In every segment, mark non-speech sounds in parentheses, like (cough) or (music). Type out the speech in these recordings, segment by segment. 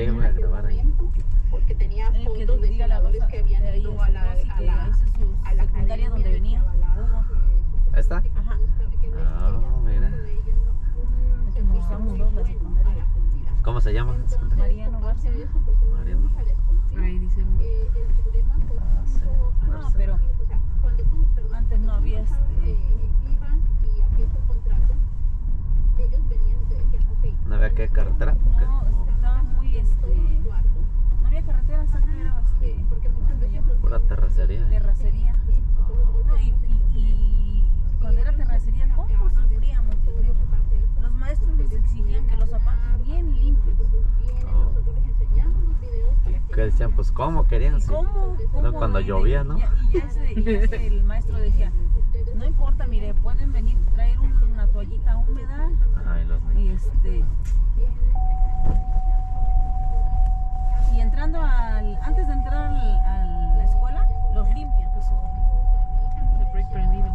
Sí, me momento, porque tenía eh, fotos de senadores que habían ido a la, a la, a la secundaria donde venía. ¿Ahí está? Ajá. Ah, mira. ¿Cómo se llama? Mariano Barça. Mariano. Ahí dice. Ah, ah. No, pero antes no había este. ¿No había que carretera? No, este. No había carretera, solo era este. terracería. Terracería. No, y, y, y cuando era terracería, ¿cómo sufríamos? Los maestros nos exigían que los zapatos bien limpios. Oh. Que decían, pues, ¿cómo querían? Sí. ¿Cómo? No, ¿Cómo? cuando llovía, ¿no? Y ya, y ya ese- y ya ese el maestro decía, no importa, mire, pueden venir a traer una toallita húmeda Ay, los y este antes de entrar al- a la escuela los limpian pues el break prendido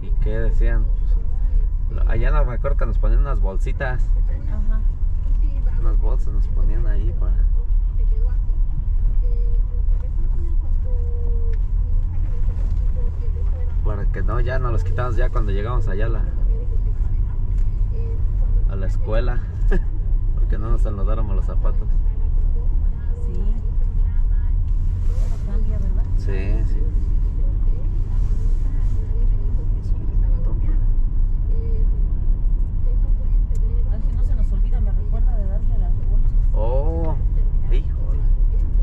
¿Y qué decían? Pues, allá no me acuerdo que nos ponían unas bolsitas. ajá Unas bolsas nos ponían ahí para. Para que no, ya nos los quitamos ya cuando llegamos allá a la, la escuela. (laughs) Porque no nos anudáramos los zapatos. sí Sí, sí. a ver si no se nos olvida me recuerda de darle las bolsas Oh, híjole.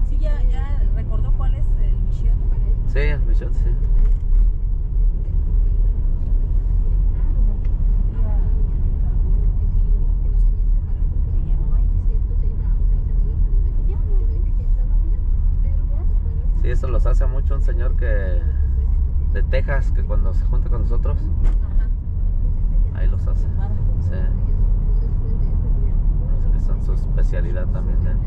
sí ya ya recordó cuál es el mission Sí, el Michot, sí. Sí, eso los hace mucho un señor que de Texas, que cuando se junta con nosotros, ahí los hace. Sí. Que son su especialidad también. ¿eh?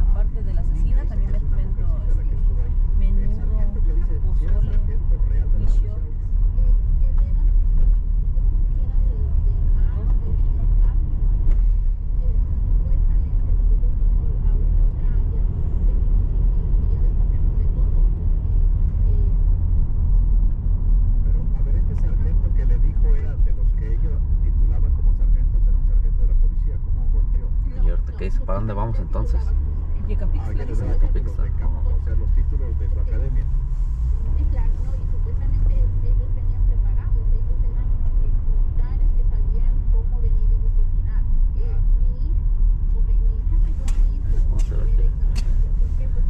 Aparte de la asesina, también me vendo este, menudo, pozole, michiotes. Todo un poquito. Pero, a ver, este sargento que le dijo era de los que ella titulaba como sargentos, era un sargento de la policía, ¿cómo golpeó? ¿Y ahorita qué dice? ¿Para dónde vamos entonces? Ah.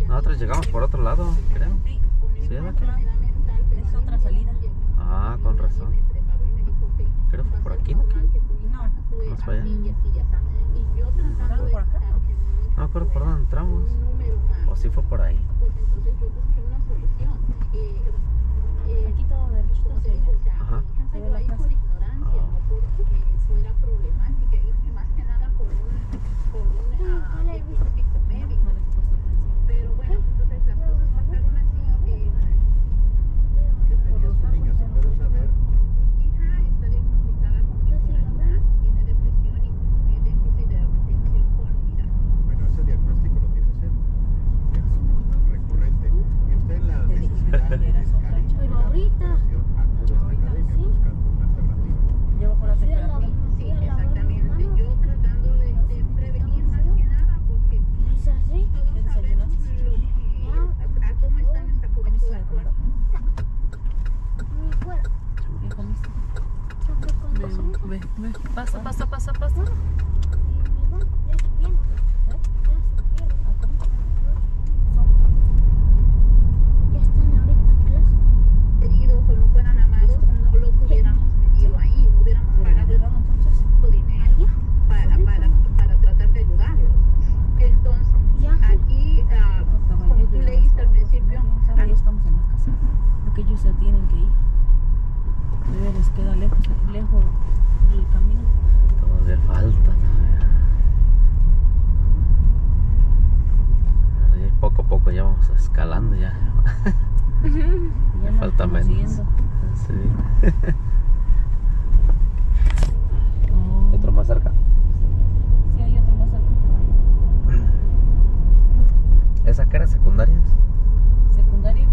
Nosotros llegamos por otro lado, creo. Sí, ¿Sí era aquí? es otra salida. Ah, con razón. Creo que fue por aquí, ¿no? No, Más para allá. ¿Entraron por acá? No me acuerdo por dónde entramos. O si fue por ahí. Aquí todo allá. Ajá. Se ve la casa. Ah. No les he puesto atención. ¿Qué tenía su niña? ¿Se puede saber? Bueno, ese diagnóstico lo tiene usted. Es, es recurrente. Y usted en la Te dije necesidad que de eras otra cariño, chava. de Pero ahorita. desesperación, acude a esta Ahorita, academia sí. buscando una alternativa. Ya bajó la Fui a la- temperatura. fui a lavar las manos. Dice así. ¿Qué desayunaste? ¿Comiste de comer? Muy fuera. ¿Qué comiste? Choque con Ve, azúcar. ve, ve. Pasa, pasa, pasa, pasa. Y mi mamá, ya subieron. Ya subieron. Ah, ¿cómo? Ya están ahorita en clase. heridos o no fueran amados, no los hubiéramos tenido ahí, no hubiéramos ¿Pero pagado llegaron entonces? tanto dinero para, para, para tratar de ayudarlos. Entonces, Ya. aquí, ah, como tú leíste al principio, Ahora ya estamos en la casa. Porque ellos se tienen que ir. De ver, les queda lejos, lejos el camino. Todavía falta. Todavía. Ahora ya poco a poco ya vamos escalando ya. Ya Ya nos (laughs) falta estamos menos. yendo. Sí. Oh, Otro más cerca. Sí, hay otro más cerca. ¿Esa que era secundaria? Secundaria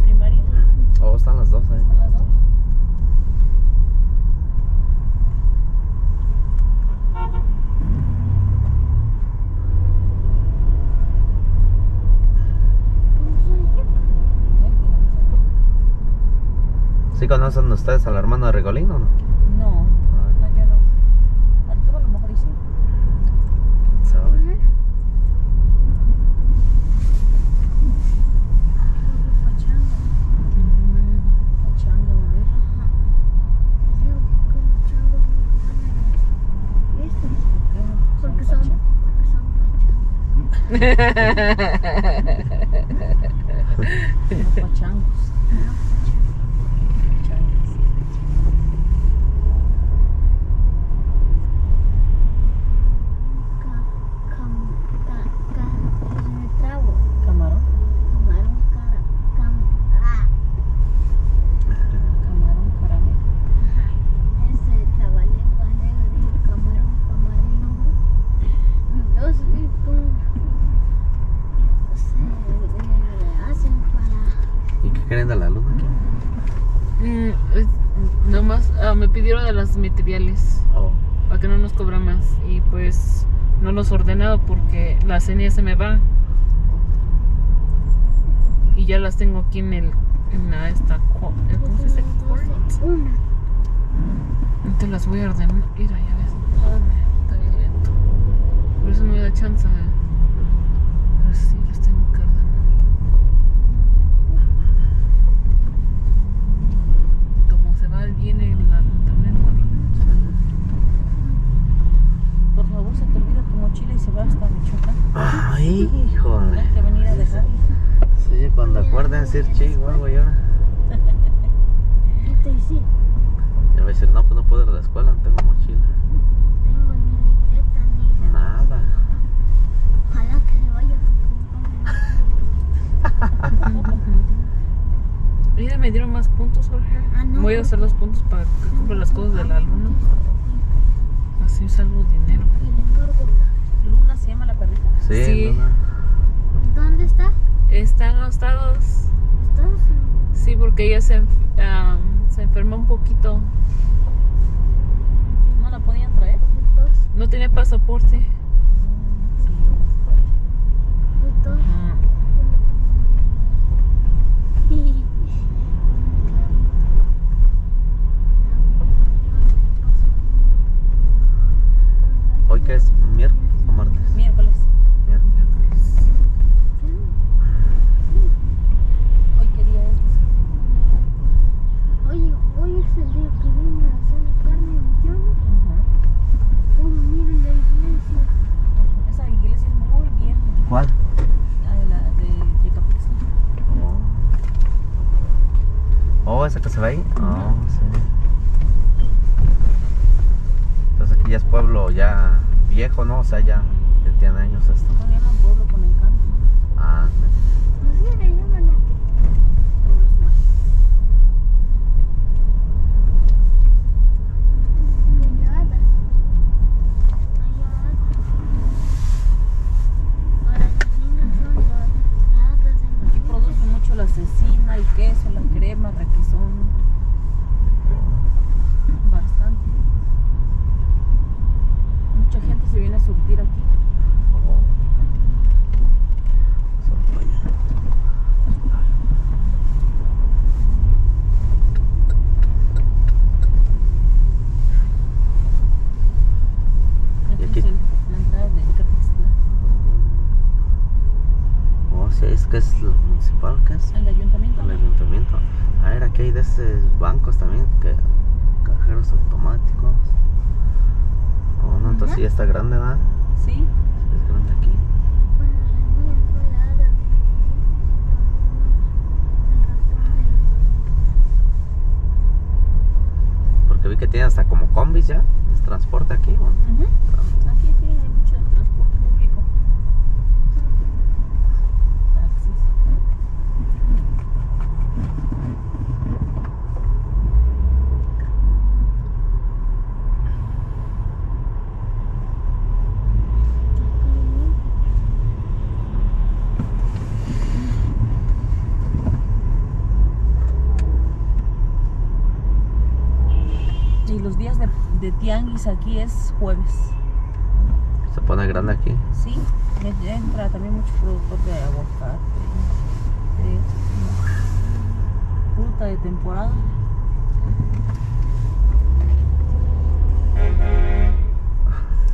¿Sí conocen ustedes al hermano de Rigolino o no? No, no, yo no. Arturo a lo mejor sí. Bebé. Porque son, porque son (laughs) (laughs) Los pachangos. Pachangas. Camarón. Camarón caramelo. ¿Y qué creen de la luna aquí? Mm, es- nomás ah, me materiales Oh, para que no nos cobran más y pues no los he ordenado porque la cena se me va y ya las tengo aquí en el en la esta eh, ¿cómo se dice? Court. Una. Entonces las voy a ordenar. Mira, ya ves. Espérame, está bien lento. Por eso no me da chance de. Pero sí, las tengo que ordenar. Como se va, viene en la internet. Por favor, se te olvida tu mochila y se va hasta Michoacán. Ay, híjole. Hay que venir a dejar. Sí, cuando acuerden decir Chihuahua y ahora. Este sí. Le voy a decir, no, pues no puedo ir a la escuela, no tengo mochila. Tengo ni libreta ni nada. Nada. Ojalá que se vaya (laughs) Mira, me dieron más puntos, Jorge. Ah, no. Voy a hacer los puntos para que compre las cosas de la luna. Así salvo dinero. Y le encargo la- Luna se llama la perrita. Sí, Sí. Luna. ¿Dónde está? Están acostados. ¿Estás? Sí, porque ella se, am, se enfermó un poquito. ¿No la podían traer? ¿Estás? No tenía pasaporte. Sí, ¿Estás? Ah, ¿Hoy qué es? ¿Miércoles o martes? miércoles. Miércoles. Hoy quería es. Oye, hoy es el día que viene a hacer la carne en llama. Oh, miren la iglesia. Esa iglesia es muy vieja. ¿Cuál? La de la de Tecapixtla. Oh. Oh, esa que se ve ahí. Oh, sí. Entonces aquí ya es pueblo ya viejo, ¿no? O sea, ya, ya tiene años esto. No llaman pueblo con encanto. Ah, Así le llaman aquí. Pueblos mágicos. Talladas. Talladas. Para los niños son las hadas en Aquí los producen mucho la cecina, el queso, la crema, requesón. Bastante. Mucha gente se viene a surtir aquí. Solo para allá. Aquí, Y aquí- es el- la entrada de Tecapixtla. Oh, sí, es que es lo municipal, ¿qué es? El ayuntamiento. El ayuntamiento. A ver, aquí hay de esos bancos también, que cajeros automáticos. Oh, no, entonces sí ya está grande, ¿verdad? Sí. Es grande aquí. Porque vi que tiene hasta como combis ya. Es transporte aquí, ¿no? Ujú. Aquí sí hay mucho transporte público. Taxis. Y los días de, tianguis aquí es jueves. Se pone grande aquí. Sí, me- entra también mucho productor de aguacate, de fruta de temporada.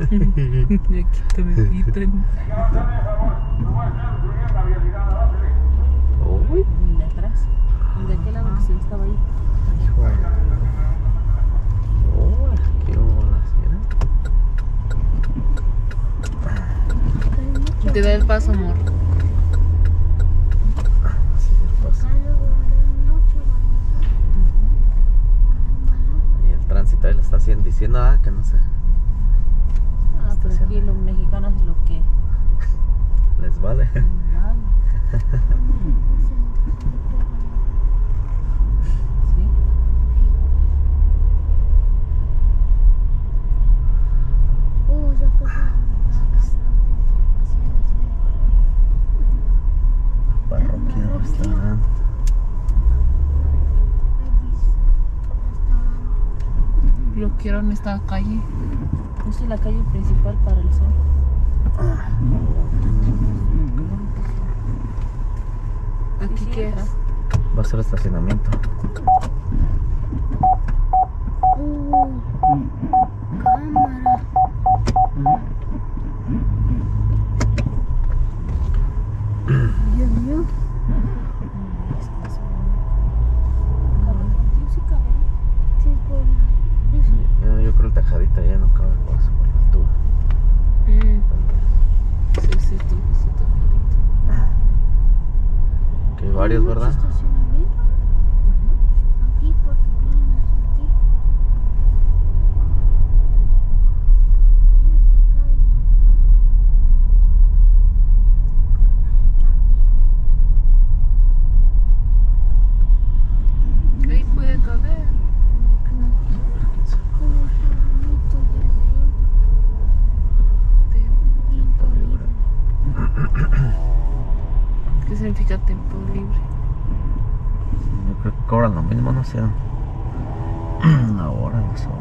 (laughs) Y aquí también quitan. Uy, de atrás. De aquel lado que se estaba ahí. Hijo, ay, uy, qué bolas, mira. Te da el paso, amor. Y el tránsito ahí le está haciendo, diciendo, ah, que no sé, Ah, pero aquí los mexicanos lo que. (laughs) les vale. (laughs) Vale. (laughs) Bloquearon esta calle. Esta es la calle principal para el sol. ¿Aquí Sí, qué? Va a ser estacionamiento. Oh, cámara. Dios mío. Cabe contigo, sí cabe. Sí, por la- dice, Yo, yo creo el tajadito ya no cabe por eso, por la altura. Mm. Sí, sí, tú, sí, tú. Que hay varios, mucho ¿verdad? estacionamiento. Aquí porque vienen a sentir. Ahí es la calle. Ahí puede caber. Como está bonito ya Te- Tiempo libre. ¿Qué significa tiempo libre? Yo creo que cobran lo mismo, no sé. Una hora, dos horas.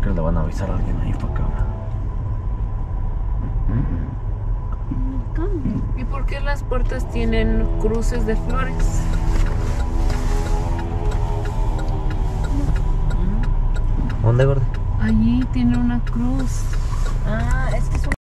Creo que le van a avisar a alguien ahí para acá. ¿Y por qué las puertas tienen cruces de flores? ¿Dónde, gordo? Allí tiene una cruz. Ah, es que es un